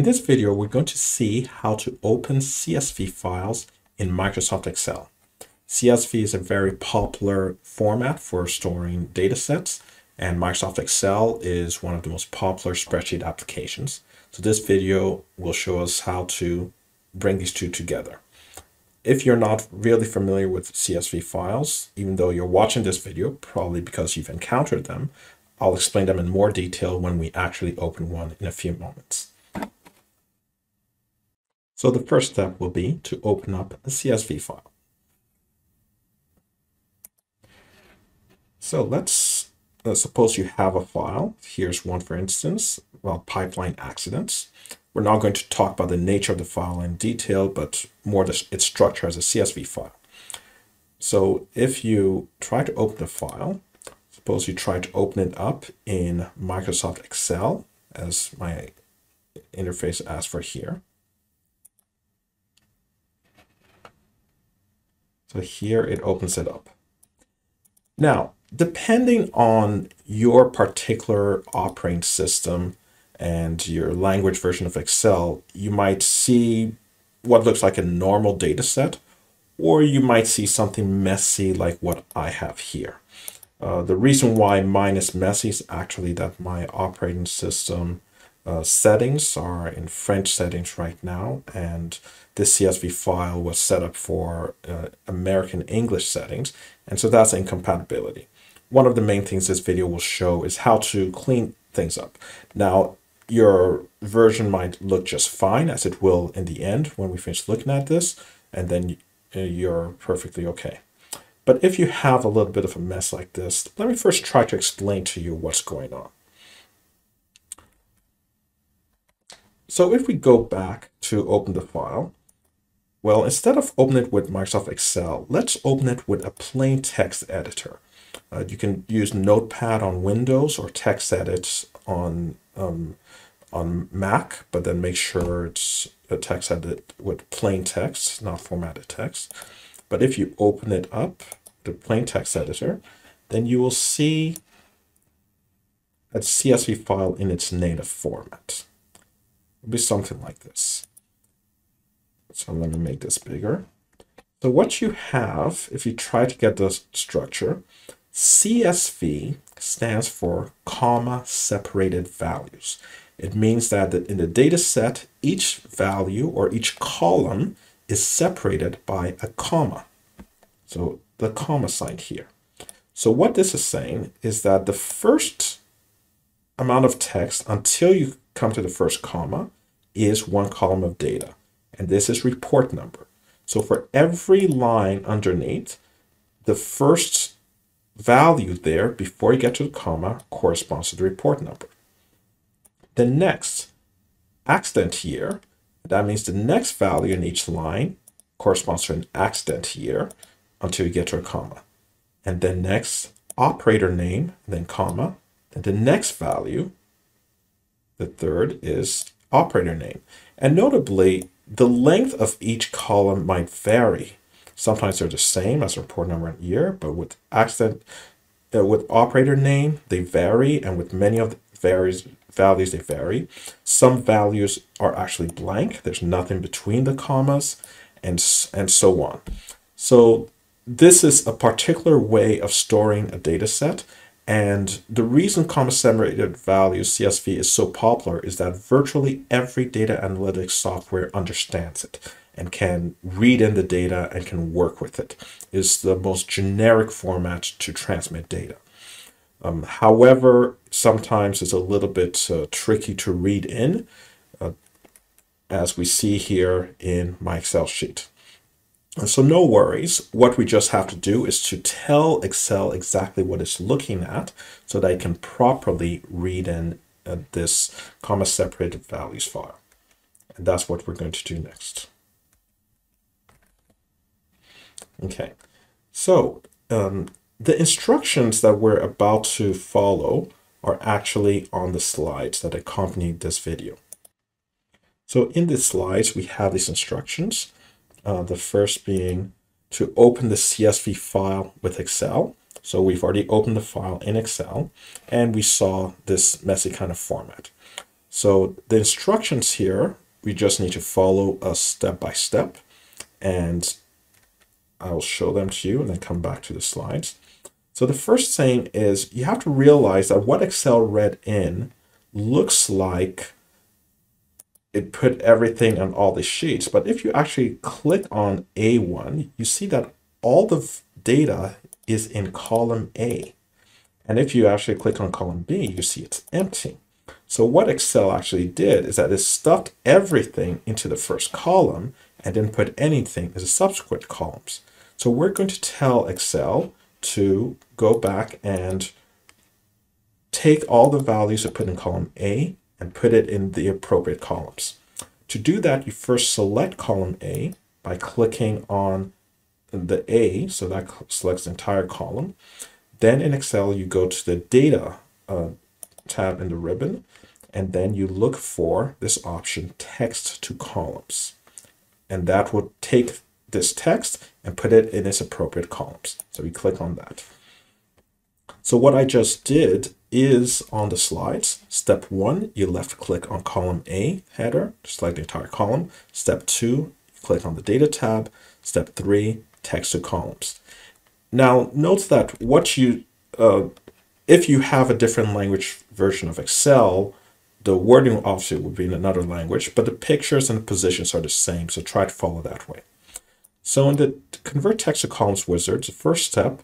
In this video, we're going to see how to open CSV files in Microsoft Excel. CSV is a very popular format for storing data sets, and Microsoft Excel is one of the most popular spreadsheet applications. So this video will show us how to bring these two together. If you're not really familiar with CSV files, even though you're watching this video, probably because you've encountered them, I'll explain them in more detail when we actually open one in a few moments. So the first step will be to open up a CSV file. So let's uh, suppose you have a file. Here's one, for instance, well, pipeline accidents. We're not going to talk about the nature of the file in detail, but more its structure as a CSV file. So if you try to open the file, suppose you try to open it up in Microsoft Excel, as my interface asks for here. So here it opens it up. Now, depending on your particular operating system and your language version of Excel, you might see what looks like a normal data set, or you might see something messy like what I have here. Uh, the reason why mine is messy is actually that my operating system uh, settings are in French settings right now, and this CSV file was set up for uh, American English settings, and so that's incompatibility. One of the main things this video will show is how to clean things up. Now, your version might look just fine, as it will in the end when we finish looking at this, and then uh, you're perfectly okay. But if you have a little bit of a mess like this, let me first try to explain to you what's going on. So if we go back to open the file, well, instead of opening it with Microsoft Excel, let's open it with a plain text editor. Uh, you can use Notepad on Windows or TextEdit on um, on Mac, but then make sure it's a text edit with plain text, not formatted text. But if you open it up, the plain text editor, then you will see a CSV file in its native format. It'll be something like this. So let me make this bigger. So what you have, if you try to get the structure, CSV stands for comma separated values. It means that in the data set, each value or each column is separated by a comma. So the comma sign here. So what this is saying is that the first amount of text until you come to the first comma is one column of data. And this is report number. So for every line underneath, the first value there before you get to the comma corresponds to the report number. The next accident year, that means the next value in each line corresponds to an accident year until you get to a comma. And then next operator name, then comma, and the next value, the third is operator name. And notably, the length of each column might vary. Sometimes they're the same as report number and year, but with accent, uh, with operator name, they vary, and with many of the varies, values, they vary. Some values are actually blank. There's nothing between the commas, and, and so on. So this is a particular way of storing a data set and the reason comma separated values CSV is so popular is that virtually every data analytics software understands it and can read in the data and can work with it. It's the most generic format to transmit data. Um, however, sometimes it's a little bit uh, tricky to read in, uh, as we see here in my Excel sheet. So no worries. What we just have to do is to tell Excel exactly what it's looking at so that it can properly read in uh, this comma separated values file. And that's what we're going to do next. Okay, so um, the instructions that we're about to follow are actually on the slides that accompany this video. So in the slides, we have these instructions. Uh, the first being to open the CSV file with Excel. So we've already opened the file in Excel and we saw this messy kind of format. So the instructions here, we just need to follow a step by step and I'll show them to you and then come back to the slides. So the first thing is you have to realize that what Excel read in looks like it put everything on all the sheets. But if you actually click on A1, you see that all the data is in column A. And if you actually click on column B, you see it's empty. So what Excel actually did is that it stuffed everything into the first column and didn't put anything in the subsequent columns. So we're going to tell Excel to go back and take all the values it put in column A and put it in the appropriate columns. To do that, you first select column A by clicking on the A, so that selects the entire column. Then in Excel, you go to the Data uh, tab in the ribbon, and then you look for this option, Text to Columns. And that will take this text and put it in its appropriate columns. So we click on that. So what I just did is on the slides. Step one, you left click on column A header select the entire column. Step two, click on the data tab. Step three, text to columns. Now note that what you, uh, if you have a different language version of Excel, the wording obviously would be in another language, but the pictures and the positions are the same, so try to follow that way. So in the convert text to columns wizard, the first step,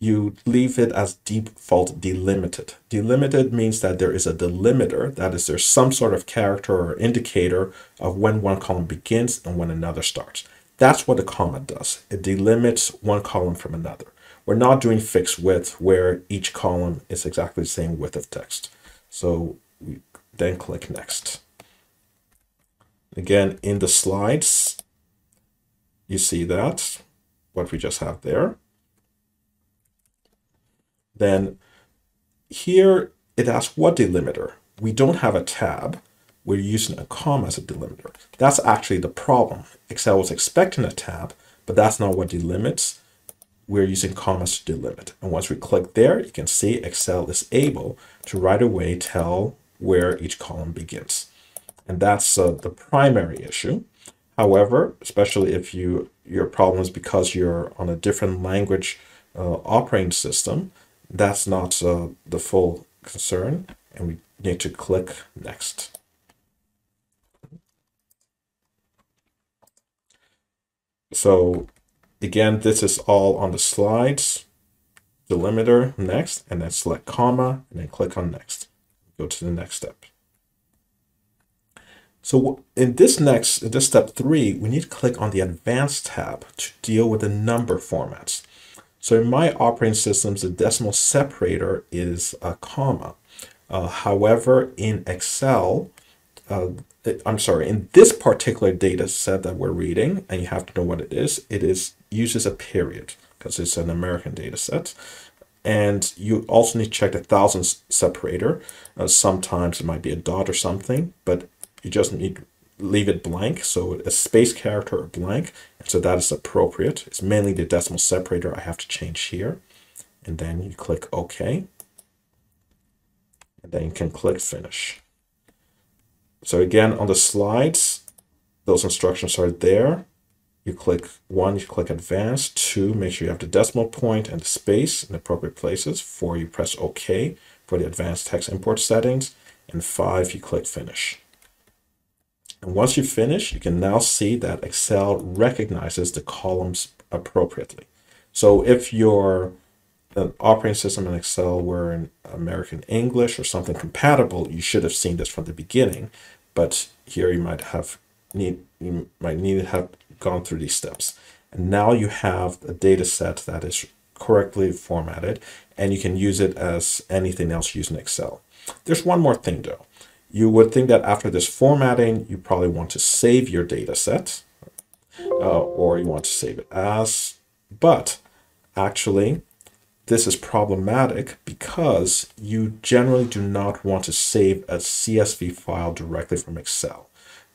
you leave it as default delimited. Delimited means that there is a delimiter, that is there's some sort of character or indicator of when one column begins and when another starts. That's what a comma does. It delimits one column from another. We're not doing fixed width where each column is exactly the same width of text. So we then click next. Again, in the slides, you see that, what we just have there. Then here it asks what delimiter. We don't have a tab. We're using a comma as a delimiter. That's actually the problem. Excel was expecting a tab, but that's not what delimits. We're using commas to delimit. And once we click there, you can see Excel is able to right away tell where each column begins. And that's uh, the primary issue. However, especially if you your problem is because you're on a different language uh, operating system, that's not uh, the full concern, and we need to click Next. So again, this is all on the slides, delimiter, Next, and then select comma, and then click on Next. Go to the next step. So in this next, in this step three, we need to click on the Advanced tab to deal with the number formats. So in my operating systems, the decimal separator is a comma. Uh, however, in Excel, uh, I'm sorry, in this particular data set that we're reading, and you have to know what it is, it is uses a period because it's an American data set. And you also need to check the thousands separator. Uh, sometimes it might be a dot or something, but you just need leave it blank. So a space character or blank. And so that is appropriate. It's mainly the decimal separator I have to change here. And then you click OK. And then you can click Finish. So again, on the slides, those instructions are there. You click one, you click Advanced. Two, make sure you have the decimal point and the space in appropriate places. Four, you press OK for the advanced text import settings. And five, you click Finish. And once you finish, you can now see that Excel recognizes the columns appropriately. So if your uh, operating system in Excel were in American English or something compatible, you should have seen this from the beginning. But here you might have need you might need to have gone through these steps. And now you have a data set that is correctly formatted and you can use it as anything else using Excel. There's one more thing though. You would think that after this formatting, you probably want to save your data set uh, or you want to save it as, but actually this is problematic because you generally do not want to save a CSV file directly from Excel.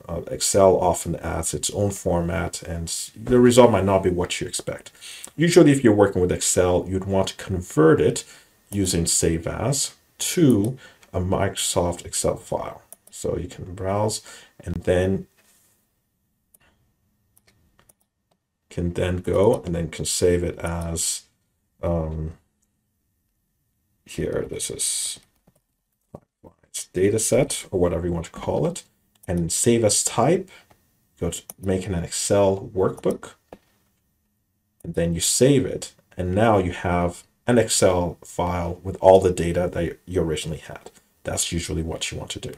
Uh, Excel often adds its own format and the result might not be what you expect. Usually if you're working with Excel, you'd want to convert it using Save As to a Microsoft Excel file. So you can browse and then can then go and then can save it as um, here. This is data set or whatever you want to call it and save as type. Go to making an Excel workbook and then you save it. And now you have an Excel file with all the data that you originally had. That's usually what you want to do.